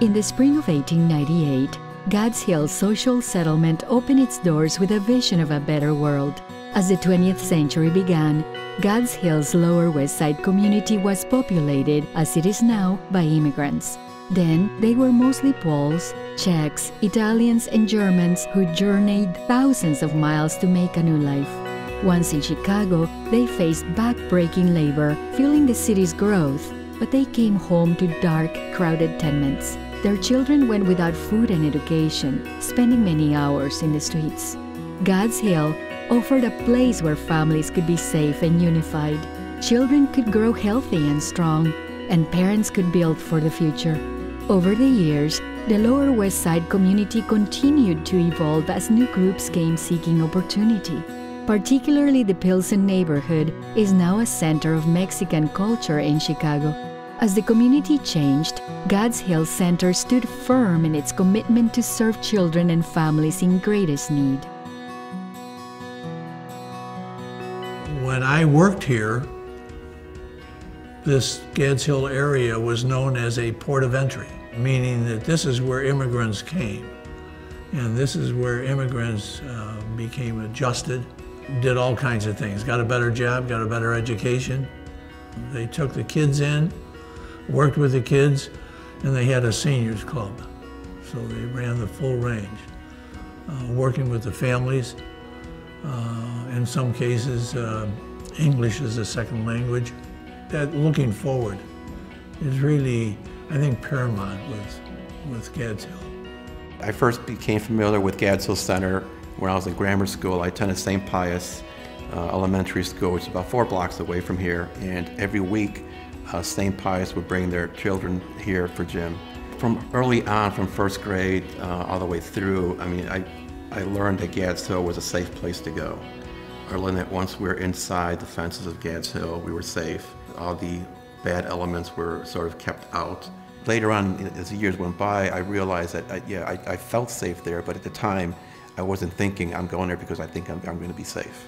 In the spring of 1898, Gads Hill Social Settlement opened its doors with a vision of a better world. As the 20th century began, Gads Hill's Lower West Side community was populated, as it is now, by immigrants. Then, they were mostly Poles, Czechs, Italians, and Germans who journeyed thousands of miles to make a new life. Once in Chicago, they faced back-breaking labor, fueling the city's growth, but they came home to dark, crowded tenements. Their children went without food and education, spending many hours in the streets. Gads Hill offered a place where families could be safe and unified. Children could grow healthy and strong, and parents could build for the future. Over the years, the Lower West Side community continued to evolve as new groups came seeking opportunity. Particularly the Pilsen neighborhood is now a center of Mexican culture in Chicago. As the community changed, Gads Hill Center stood firm in its commitment to serve children and families in greatest need. When I worked here, this Gads Hill area was known as a port of entry, meaning that this is where immigrants came. And this is where immigrants uh, became adjusted, did all kinds of things, got a better job, got a better education. They took the kids in, worked with the kids, and they had a seniors club. So they ran the full range, uh, working with the families. Uh, in some cases, uh, English is a second language. That looking forward is really, I think, paramount with, with Gads Hill. I first became familiar with Gads Hill Center when I was in grammar school. I attended St. Pius uh, Elementary School, which is about four blocks away from here, and every week uh, St. Pius would bring their children here for gym. From early on, from first grade uh, all the way through, I mean, I, I learned that Gads Hill was a safe place to go. I learned that once we were inside the fences of Gads Hill, we were safe. All the bad elements were sort of kept out. Later on, as the years went by, I realized that, I, yeah, I, I, felt safe there, but at the time, I wasn't thinking I'm going there because I think I'm, I'm going to be safe.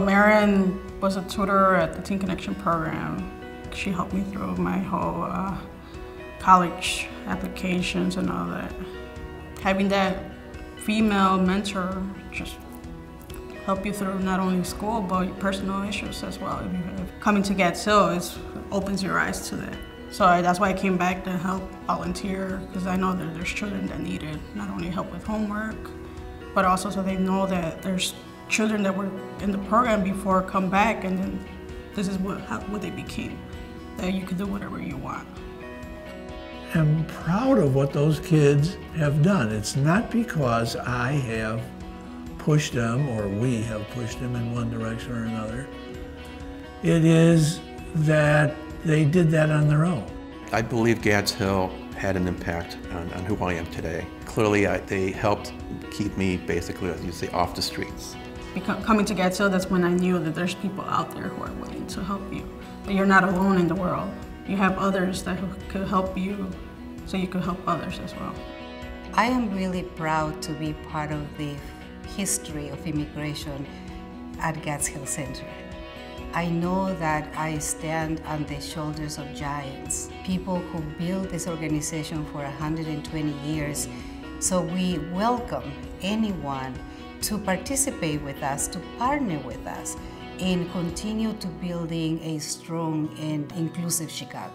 Marion was a tutor at the Teen Connection program. She helped me through my whole uh, college applications and all that. Having that female mentor just help you through not only school but personal issues as well. Coming to Gads Hill it opens your eyes to that. So that's why I came back to help volunteer because I know that there's children that need it, not only help with homework, but also so they know that there's children that were in the program before come back and then this is what, how, what they became, that you can do whatever you want. I'm proud of what those kids have done. It's not because I have pushed them or we have pushed them in one direction or another. It is that they did that on their own. I believe Gads Hill had an impact on, on who I am today. Clearly, I, they helped keep me basically, as you say, off the streets coming to Hill, that's when I knew that there's people out there who are willing to help you. That you're not alone in the world. You have others that could help you so you could help others as well. I am really proud to be part of the history of immigration at Gads Hill Center. I know that I stand on the shoulders of giants, people who built this organization for 120 years. So we welcome anyone to participate with us, to partner with us, and continue to building a strong and inclusive Chicago.